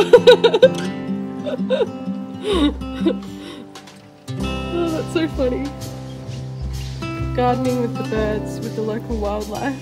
oh, that's so funny. Gardening with the birds, with the local wildlife.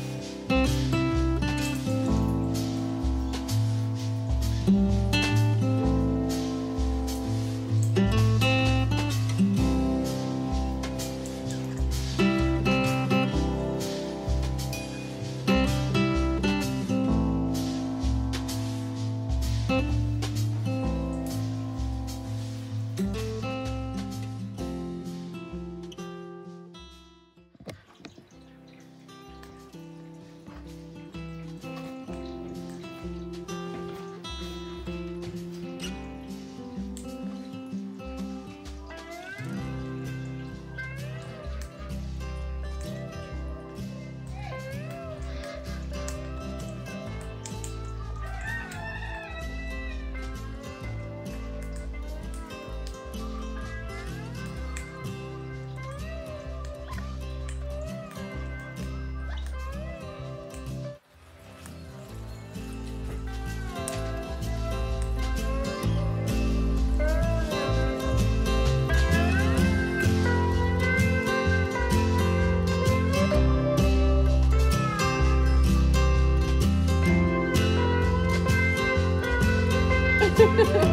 Ha ha ha.